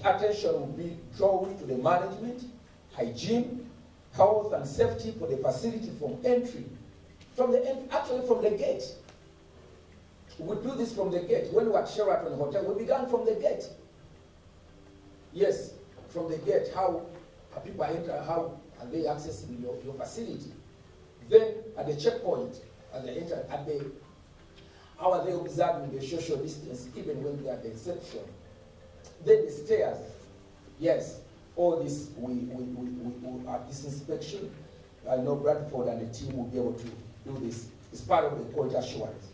attention will be drawn to the management, hygiene, health and safety for the facility from entry, from the actually from the gate. We do this from the gate. When we were at Sheraton Hotel, we began from the gate. Yes, from the gate, how are people enter, how are they accessing your, your facility? Then at the checkpoint, at the enter, at the, how are they observing the social distance even when they are the exception? Then the stairs, yes, all this, we, we, we, we, at this inspection, I know Bradford and the team will be able to do this. It's part of the quality assurance.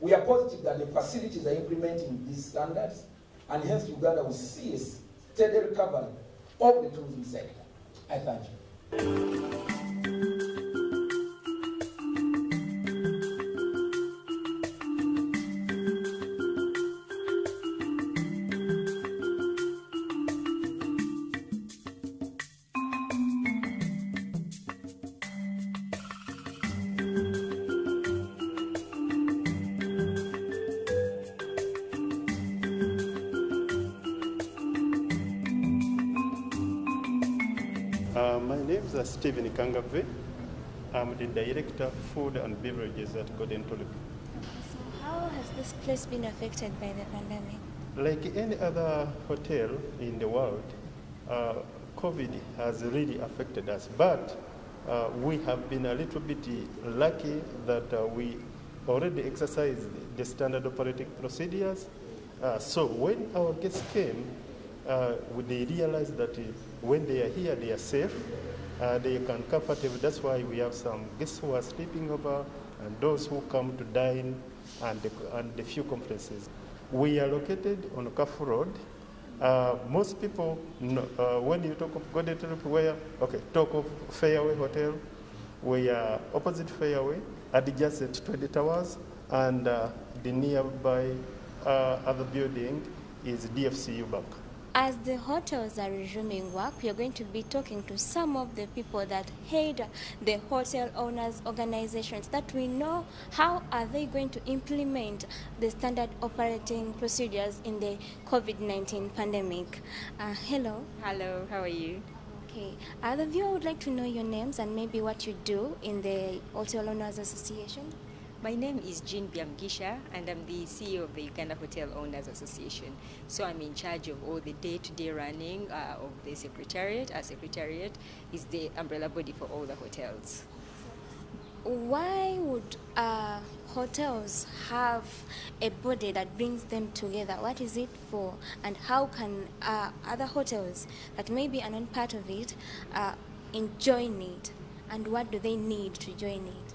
We are positive that the facilities are implementing these standards, and hence Uganda will see a steady recovery of the tourism sector. I thank you. Kangave. I'm the Director of Food and Beverages at Golden Tulip. So how has this place been affected by the pandemic? Like any other hotel in the world, uh, COVID has really affected us. But uh, we have been a little bit lucky that uh, we already exercised the standard operating procedures. Uh, so when our guests came, uh, they realized that uh, when they are here, they are safe, uh, they can comfortable. That's why we have some guests who are sleeping over and those who come to dine and the, and the few conferences. We are located on Kafu Road. Uh, most people, know, uh, when you talk of Golden Tulip, where, okay, talk of Fairway Hotel, we are opposite Fairway, adjacent to the towers, and uh, the nearby uh, other building is DFCU Bank. As the hotels are resuming work, we are going to be talking to some of the people that head the hotel owners organizations that we know how are they going to implement the standard operating procedures in the COVID-19 pandemic. Uh, hello. Hello, how are you? Okay. Uh, the viewer would like to know your names and maybe what you do in the Hotel Owners Association. My name is Jean Byamugisha, and I'm the CEO of the Uganda Hotel Owners Association. So I'm in charge of all the day-to-day running uh, of the secretariat. Our secretariat is the umbrella body for all the hotels. Why would uh, hotels have a body that brings them together? What is it for? And how can uh, other hotels that maybe are not part of it uh, join it? And what do they need to join it?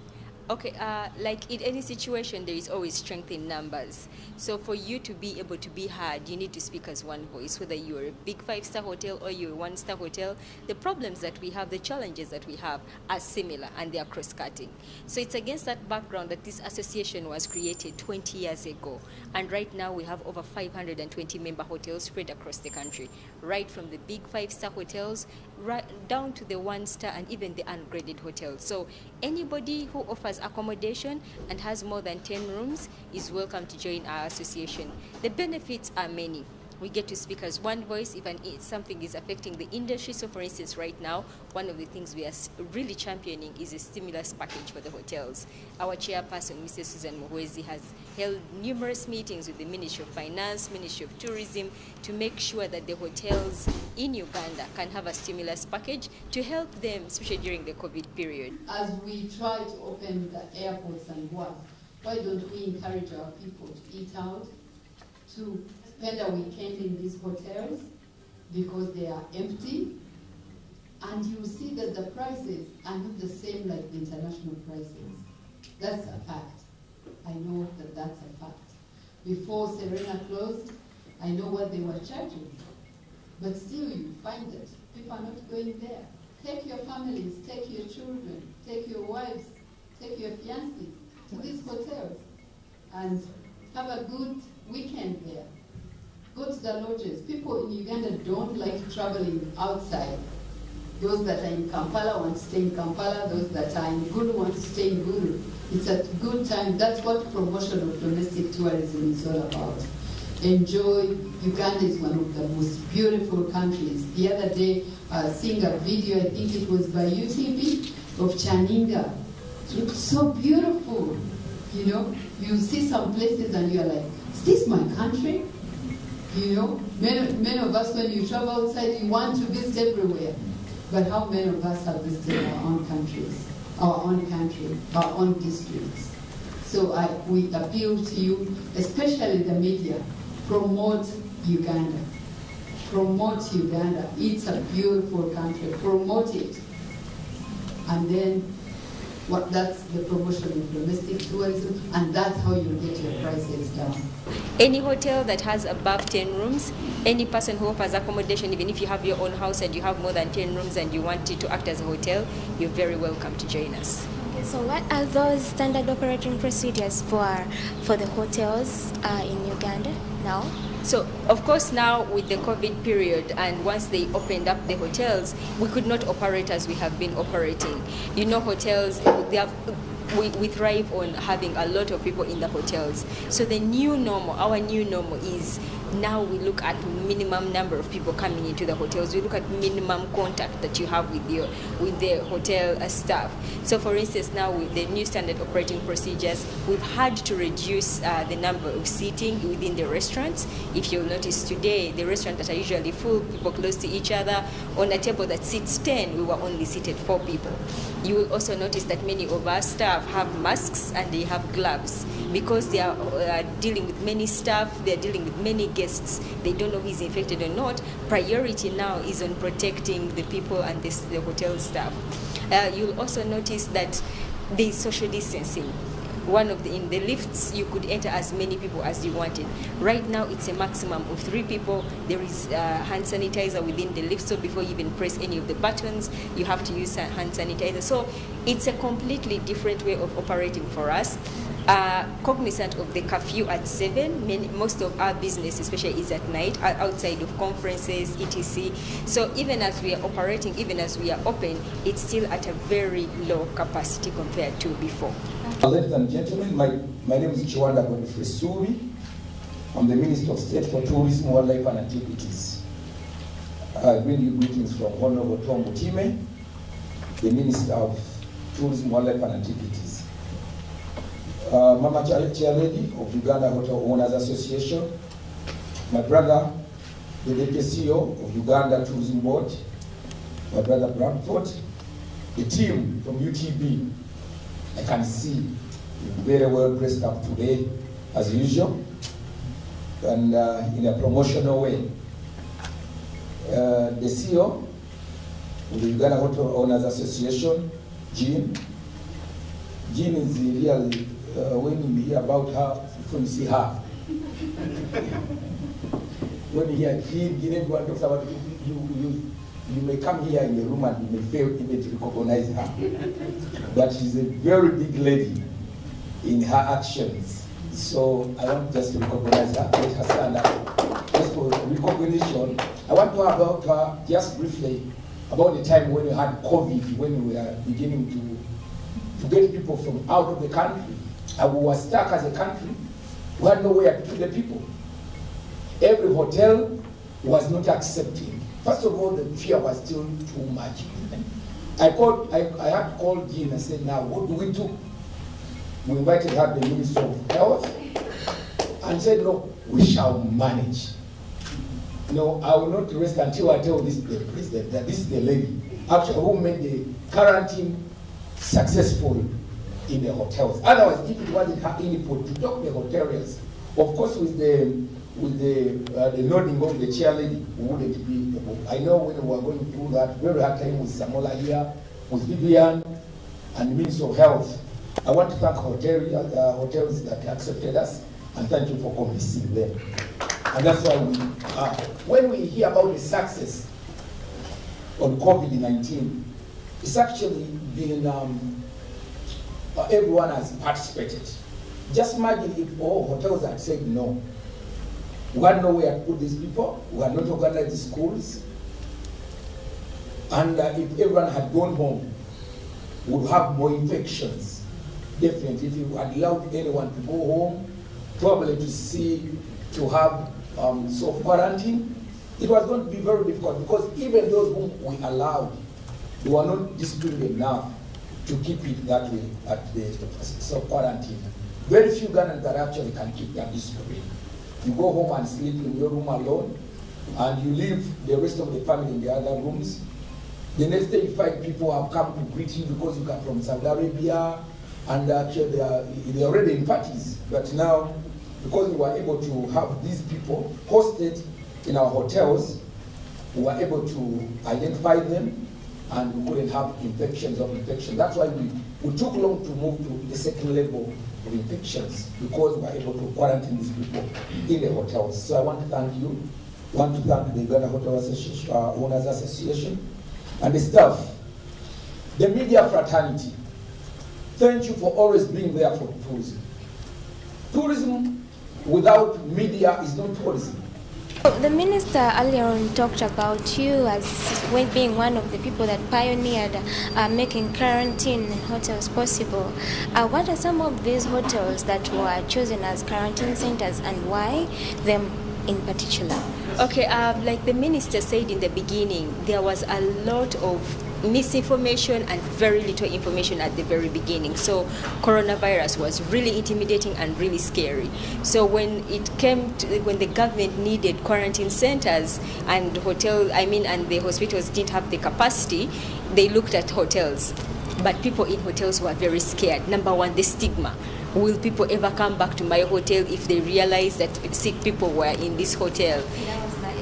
Okay, uh, like in any situation, there is always strength in numbers. So for you to be able to be heard, you need to speak as one voice, whether you're a big five-star hotel or you're a one-star hotel. The problems that we have, the challenges that we have are similar and they are cross-cutting. So it's against that background that this association was created 20 years ago. And right now we have over 520 member hotels spread across the country, right from the big five-star hotels right down to the one-star and even the ungraded hotels. So anybody who offers accommodation and has more than 10 rooms is welcome to join our association. The benefits are many. We get to speak as one voice if something is affecting the industry. So, for instance, right now, one of the things we are really championing is a stimulus package for the hotels. Our chairperson, Mrs. Susan Muhwezi, has held numerous meetings with the Ministry of Finance, Ministry of Tourism, to make sure that the hotels in Uganda can have a stimulus package to help them, especially during the COVID period. As we try to open the airports and work, why don't we encourage our people to eat out, to spend a weekend in these hotels because they are empty, and you see that the prices are not the same like the international prices. That's a fact. I know that that's a fact. Before Serena closed, I know what they were charging. But still, you find that people are not going there. Take your families, take your children, take your wives, take your fiancés to these hotels and have a good weekend there. Go to the lodges. People in Uganda don't like traveling outside. Those that are in Kampala want to stay in Kampala. Those that are in Gulu want to stay in Gulu. It's a good time. That's what promotion of domestic tourism is all about. enjoy. Uganda is one of the most beautiful countries. The other day, uh, seeing a video, I think it was by UTV, of Kyaninga. It looks so beautiful. You know, you see some places and you're like, is this my country? You know, many, many of us, when you travel outside, you want to visit everywhere. But how many of us have visited our own countries, our own country, our own districts? So I, we appeal to you, especially the media, promote Uganda. Promote Uganda. It's a beautiful country. Promote it. And then what, that's the promotion of domestic tourism, and that's how you get your prices down. Any hotel that has above 10 rooms, any person who offers accommodation, even if you have your own house and you have more than 10 rooms and you want it to act as a hotel, you're very welcome to join us. Okay, so what are those standard operating procedures for for the hotels uh, in Uganda now? So, of course, now with the COVID period, and once they opened up the hotels, we could not operate as we have been operating. You know, hotels, they have, we, we thrive on having a lot of people in the hotels. So, the new normal, our new normal is now we look at minimum number of people coming into the hotels. We look at minimum contact that you have with your with the hotel uh, staff. So, for instance, now with the new standard operating procedures, we've had to reduce uh, the number of seating within the restaurants. If you'll notice today, the restaurants that are usually full, people close to each other, on a table that sits 10, we were only seated four people. You will also notice that many of our staff have masks and they have gloves because they are uh, dealing with many staff, they are dealing with many guests. They don't know who is infected or not. Priority now is on protecting the people and this, the hotel staff. Uh, you'll also notice that is social distancing. One of the in the lifts, you could enter as many people as you wanted. Right now, it's a maximum of three people. There is uh, hand sanitizer within the lift, so before you even press any of the buttons, you have to use hand sanitizer. So it's a completely different way of operating for us uh, cognizant of the curfew at 7. Many, most of our business, especially, is at night, uh, outside of conferences, etc. So even as we are operating, even as we are open, it's still at a very low capacity compared to before. Uh, ladies and gentlemen, my, my name is Kiwanda Godfrey I'm the Minister of State for Tourism, Wildlife and Antiquities. I uh, bring you greetings from Honorable Tom Butime, the Minister of Tourism, Wildlife and Antiquities. Uh, Mama Chair Lady of Uganda Hotel Owners Association, my brother, the Deputy CEO of Uganda Tourism Board, my brother Bradford, the team from UTB. I can see very well dressed up today, as usual, and uh, in a promotional way. Uh, the CEO of the Uganda Hotel Owners Association, Jean. Jean is really, uh, when you hear about her, you see her. when you hear Jean, Jean, everyone talks about you, you, you, may come here in the room and you may fail even to recognize her. but she's a very big lady in her actions. So I want just to recognize her, let her stand up. Just for recognition, I want to talk about her just briefly about the time when we had COVID, when we were beginning to, to get people from out of the country. And we were stuck as a country. We had nowhere to put the people. Every hotel was not accepting. First of all, the fear was still too much. I called, I, I had called Jean and said, now what do we do? We invited her, the Minister of Health, and said, no, we shall manage. No, I will not rest until I tell this the president that this is the lady actually who made the quarantine successful in the hotels. Otherwise, if it wasn't her input to talk the hoteliers, of course, with the with the uh, the nodding of the chair lady, wouldn't be. I know when we were going through that very hard time with Samola here, with Vivian, and Minister of Health. I want to thank hotel, uh, hotels that accepted us, and thank you for convincing them. And that's why we, uh, when we hear about the success on COVID-19, it's actually been, um, everyone has participated. Just imagine if all hotels had said no. We had nowhere to put these people, we had not organized the schools, and uh, if everyone had gone home, we would have more infections. Definitely, if you had allowed anyone to go home, probably to see to have um, self-quarantine, it was going to be very difficult because even those whom we allowed, they were not disciplined enough to keep it that way at the self-quarantine. Very few Ghanaians that actually can keep their discipline. You go home and sleep in your room alone, and you leave the rest of the family in the other rooms. The next day you find people have come to greet you because you come from Saudi Arabia, and actually they are, they are already in parties. But now, because we were able to have these people hosted in our hotels, we were able to identify them, and we couldn't have infections of infection. That's why we, we took long to move to the second level of infections because we were able to quarantine these people in the hotels. So I want to thank you. I want to thank the Uganda Hotel Association, uh, Owners Association and the staff. The media fraternity, thank you for always being there for tourism. Tourism without media is not tourism. The minister earlier on talked about you as being one of the people that pioneered uh, making quarantine in hotels possible. Uh, what are some of these hotels that were chosen as quarantine centers and why them in particular? Okay, um, like the minister said in the beginning, there was a lot of misinformation and very little information at the very beginning. So coronavirus was really intimidating and really scary. So when it came to when the government needed quarantine centers and hotel I mean and the hospitals didn't have the capacity, they looked at hotels. But people in hotels were very scared. Number one, the stigma. Will people ever come back to my hotel if they realize that sick people were in this hotel?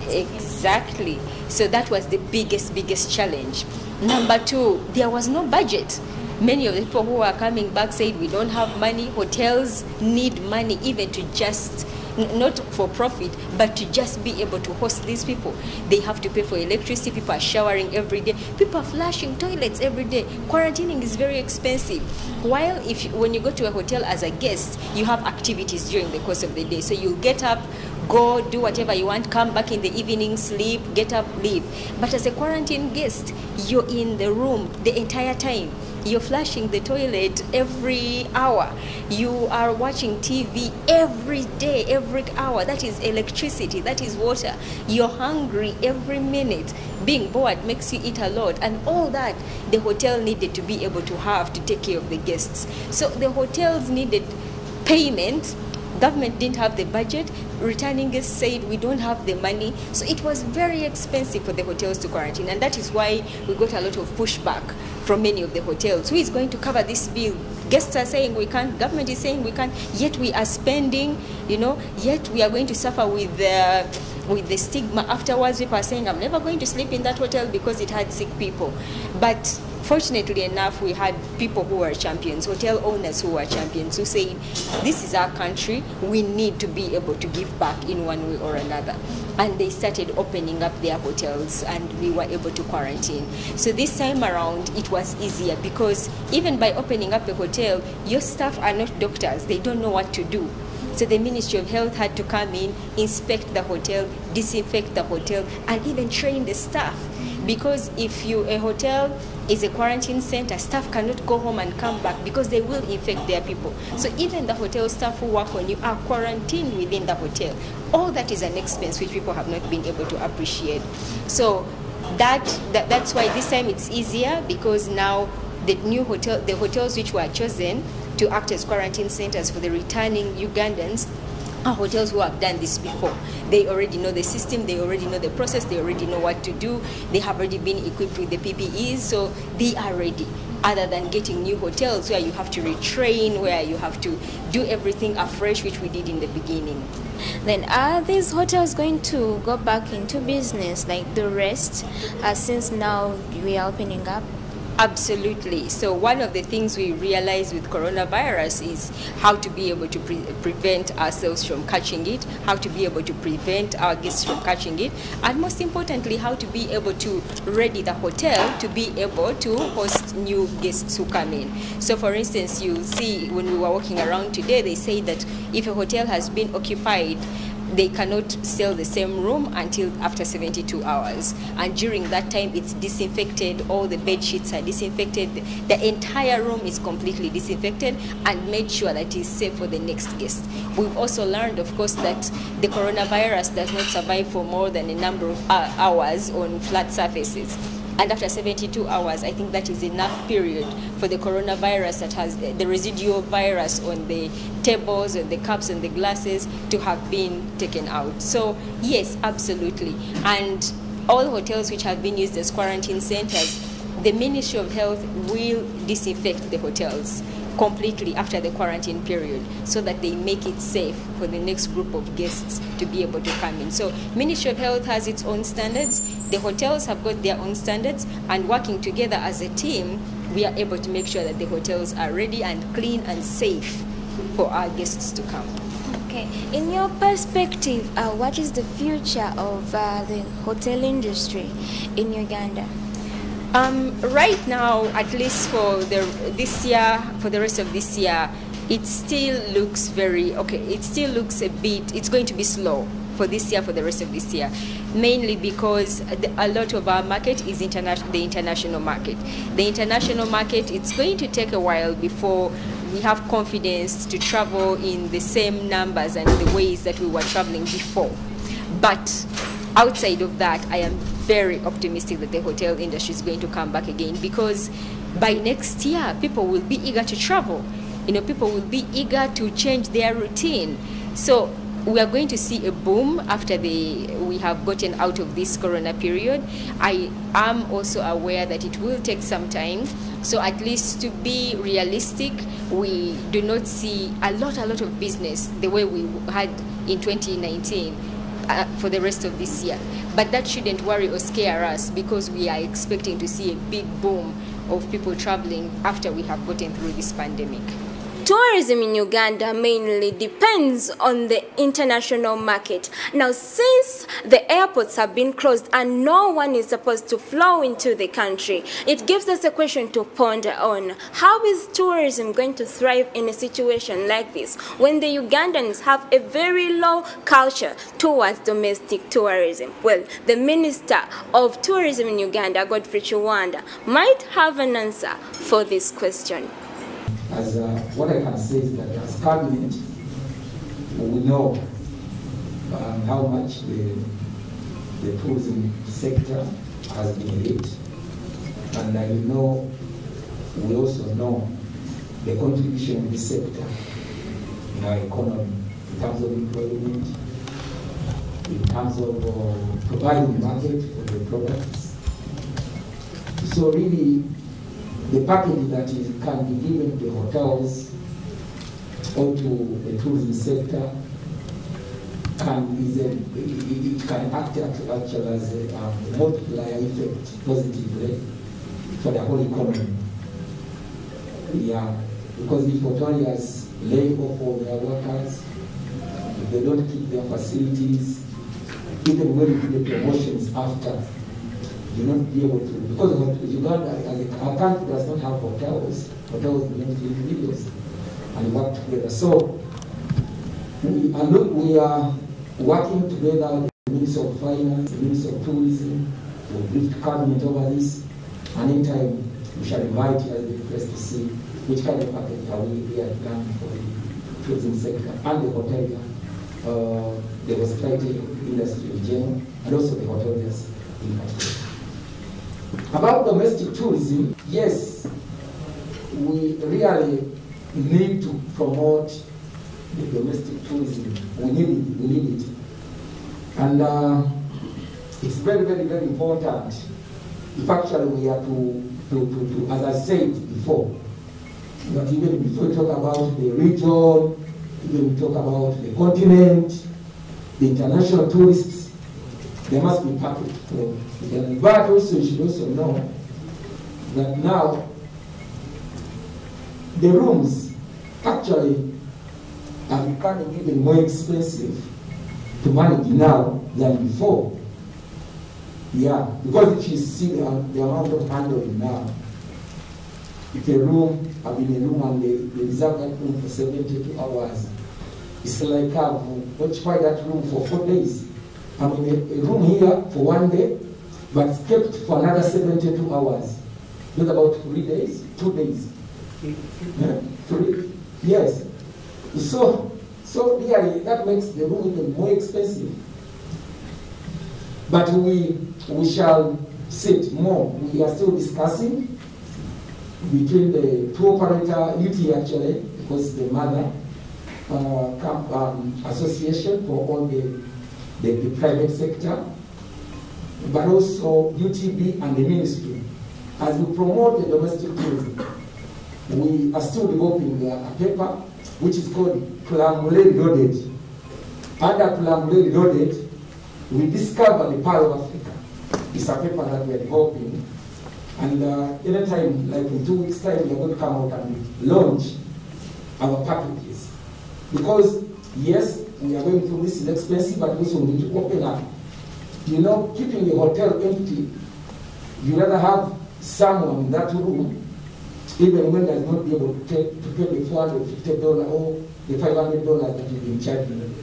Exactly. So that was the biggest, biggest challenge. Number two, there was no budget. Many of the people who are coming back said we don't have money. Hotels need money even to just not for profit, but to just be able to host these people. They have to pay for electricity. People are showering every day. People are flushing toilets every day. Quarantining is very expensive. While if you, when you go to a hotel as a guest, you have activities during the course of the day. So you'll get up, go do whatever you want, come back in the evening, sleep, get up, leave. But as a quarantine guest, you're in the room the entire time. You're flushing the toilet every hour. You are watching TV every day, every hour. That is electricity, that is water. You're hungry every minute. Being bored makes you eat a lot. And all that the hotel needed to be able to have to take care of the guests. So the hotels needed payment government didn't have the budget returning guests said we don't have the money. So it was very expensive for the hotels to quarantine and that is why we got a lot of pushback from many of the hotels. Who is going to cover this bill? Guests are saying we can't government is saying we can't yet we are spending you know yet we are going to suffer with the with the stigma. Afterwards people are saying i'm never going to sleep in that hotel because it had sick people. But fortunately enough, we had people who were champions, hotel owners who were champions, who said, this is our country, we need to be able to give back in one way or another. And they started opening up their hotels and we were able to quarantine. So this time around, it was easier because even by opening up a hotel, your staff are not doctors, they don't know what to do. So the Ministry of Health had to come in, inspect the hotel, disinfect the hotel, and even train the staff. Because if you a hotel is a quarantine center, staff cannot go home and come back because they will infect their people. So even the hotel staff who work on you are quarantined within the hotel. All that is an expense which people have not been able to appreciate. So that, that that's why this time it's easier because now the new hotel, the hotels which were chosen to act as quarantine centers for the returning Ugandans hotels who have done this before. They already know the system, they already know the process, they already know what to do, they have already been equipped with the PPEs, so they are ready. Other than getting new hotels where you have to retrain, where you have to do everything afresh, which we did in the beginning. Then are these hotels going to go back into business like the rest uh, since now we are opening up? Absolutely. So one of the things we realize with coronavirus is how to be able to pre prevent ourselves from catching it, how to be able to prevent our guests from catching it, and most importantly, how to be able to ready the hotel to be able to host new guests who come in. So for instance, you see when we were walking around today, they say that if a hotel has been occupied they cannot sell the same room until after 72 hours. And during that time, it's disinfected, all the bed sheets are disinfected, the entire room is completely disinfected and made sure that it's safe for the next guest. We've also learned, of course, that the coronavirus does not survive for more than a number of uh, hours on flat surfaces. And after 72 hours, I think that is enough period for the coronavirus that has the residual virus on the tables and the cups and the glasses to have been taken out. So yes, absolutely. And all hotels which have been used as quarantine centers, the Ministry of Health will disinfect the hotels completely after the quarantine period so that they make it safe for the next group of guests to be able to come in. So Ministry of Health has its own standards, the hotels have got their own standards and working together as a team, we are able to make sure that the hotels are ready and clean and safe for our guests to come. Okay, in your perspective, uh, what is the future of uh, the hotel industry in Uganda? Um, right now, at least for the this year, for the rest of this year, it still looks very okay. It still looks a bit. It's going to be slow for this year, for the rest of this year, mainly because the, a lot of our market is international. The international market, the international market, it's going to take a while before we have confidence to travel in the same numbers and the ways that we were traveling before. But outside of that, I am very optimistic that the hotel industry is going to come back again because by next year, people will be eager to travel. You know, people will be eager to change their routine. So we are going to see a boom after the we have gotten out of this corona period. I am also aware that it will take some time. So at least to be realistic, we do not see a lot, a lot of business the way we had in 2019 uh, for the rest of this year. But that shouldn't worry or scare us because we are expecting to see a big boom of people traveling after we have gotten through this pandemic. Tourism in Uganda mainly depends on the international market. Now, since the airports have been closed and no one is supposed to flow into the country, it gives us a question to ponder on. How is tourism going to thrive in a situation like this when the Ugandans have a very low culture towards domestic tourism? Well, the Minister of Tourism in Uganda, Godfrey Kiwanda, might have an answer for this question. As uh, what I can say is that as cabinet, we know um, how much the, the tourism sector has been hit, and I know we also know the contribution of this sector in our economy in terms of employment, in terms of uh, providing market for the products. So really, the package that is, can be given to hotels or to the tourism sector can is a, it, can act actually as a, um, multiplier effect positively for the whole economy. Yeah, because if hoteliers lay off all their workers, they don't keep their facilities, even when the promotions after, you not be able to, because of Uganda, as a, country does not have hotels, hotels belong to individuals, and work together. So, we are, not, we are working together, the Minister of Finance, the Minister of Tourism, we briefed cabinet over this, and in time, we shall invite you as the press to see which kind of package are we, we are for the tourism sector and the hotel, uh, the hospitality industry in general, and also the hoteliers in particular. About domestic tourism, yes, we really need to promote the domestic tourism. We need it, we need it. And uh, it's very, very, very important. If actually we are to, to, to, to, as I said before, that even before we talk about the region, even we talk about the continent, the international tourists, there must be package for them. But also you should also know that now the rooms actually are becoming even more expensive to manage now than before. Yeah, because if you see the, the amount of handling now, if a room, been in a room and they, they reserve that room for 72 hours, It's like um, I've occupied that room for four days. I'm in a, room here for one day, but it's kept for another 72 hours. That's about three days, two days. Yeah, three, yes. So, so really, that makes the room even more expensive. But we, we shall sit more. We are still discussing between the tour operator, UT actually, because the mother, uh, camp, um, association for all the, the, the private sector, but also UTB and the ministry. As we promote the domestic tourism, we are still developing a paper which is called Tulambule Reloaded. Under Tulambule Reloaded, we discover the Pearl of Africa. It's a paper that we are developing. And uh, anytime, like in two weeks' time, we are going to come out and launch our packages. Because, yes, we are going through this is expensive, but we need to open up. You know, keeping the hotel empty, you rather have someone in that room, even when they're not be able to, take, to pay the $450 or the $500 that you've been charging.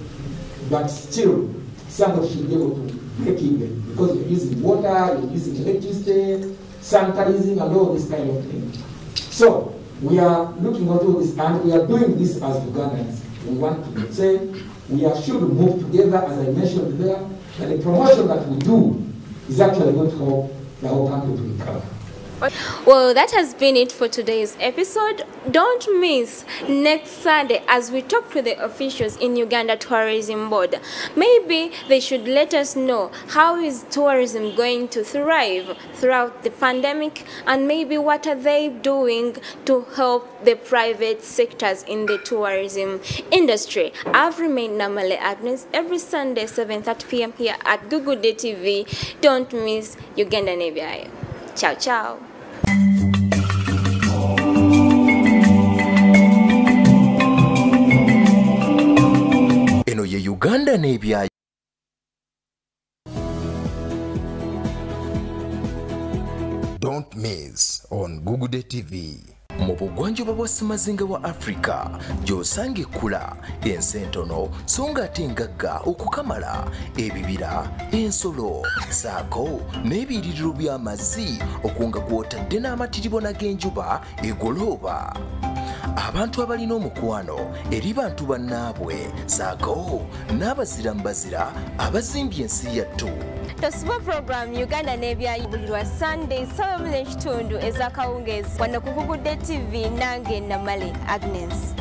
But still, somebody should be able to make even because you're using water, you're using electricity, sanitizing, and all this kind of thing. So we are looking at all this, and we are doing this as Ugandans. We want to say we are should move together, as I mentioned there, that the promotion that we do is actually going to help the whole country to recover. Well, that has been it for today's episode. Don't miss next Sunday as we talk to the officials in Uganda Tourism Board. Maybe they should let us know how is tourism going to thrive throughout the pandemic and maybe what are they doing to help the private sectors in the tourism industry. I've remained Namale Agnes every Sunday 7:30 p.m. here at Google Day TV. Don't miss Uganda Nebiayo. Ciao ciao. eno ye uganda n'ebyayo don't miss on gugude tv mu bugwanjuba bwa ssemazinga wa afirika gy'osanga ekkula ensi entono so nga ate engagga okukamala ebibira ensolo saako n'ebiyiririro by'amazzi okunga gw'otadde n'amatiribona g'enjuba egolooba abantu abalina omukwano eri bantu bannaabwe saako n'abazira mu bazira abazimbye ensi yattu tosiba puroguramu uganda n'ebyayi buli lwa sunday ssaba mu n'ekitundu ez'akawungeezi wano ku gugudde tv nange namale agnes